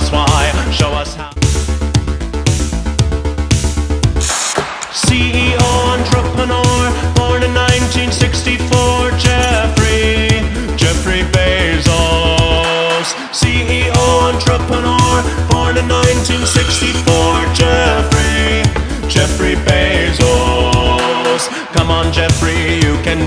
us why, show us how. CEO entrepreneur, born in 1964, Jeffrey, Jeffrey Bezos. CEO entrepreneur, born in 1964, Jeffrey, Jeffrey Bezos. Come on, Jeffrey, you can